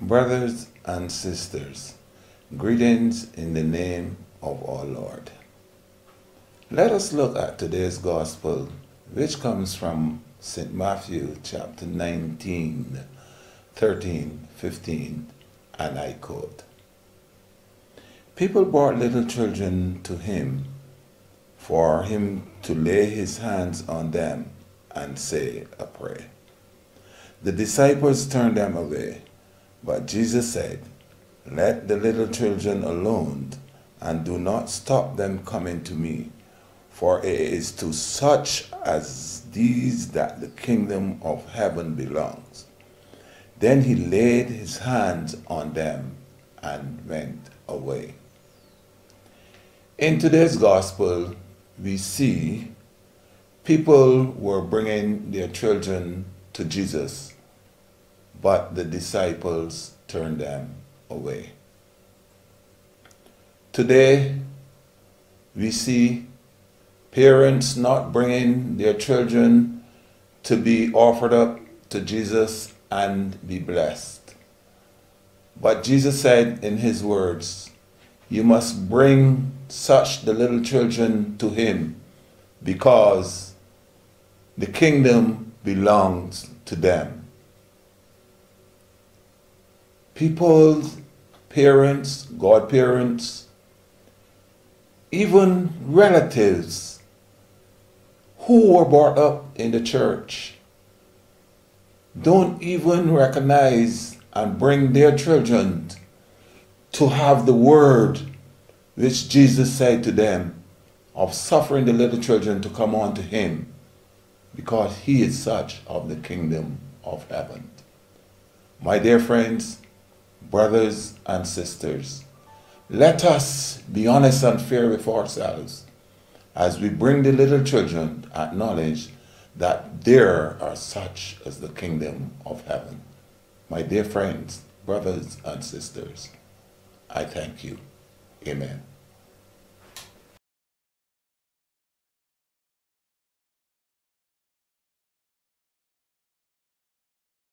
Brothers and sisters, greetings in the name of our Lord. Let us look at today's gospel, which comes from St. Matthew chapter 19, 13, 15, and I quote People brought little children to him for him to lay his hands on them and say a prayer. The disciples turned them away. But Jesus said, Let the little children alone, and do not stop them coming to me, for it is to such as these that the kingdom of heaven belongs. Then he laid his hands on them and went away. In today's gospel, we see people were bringing their children to Jesus but the disciples turned them away. Today, we see parents not bringing their children to be offered up to Jesus and be blessed. But Jesus said in his words, You must bring such the little children to him because the kingdom belongs to them people's parents, godparents, even relatives who were brought up in the church don't even recognize and bring their children to have the word which Jesus said to them of suffering the little children to come unto him because he is such of the kingdom of heaven. My dear friends, brothers and sisters, let us be honest and fair with ourselves as we bring the little children acknowledge that there are such as the kingdom of heaven. My dear friends, brothers and sisters, I thank you. Amen.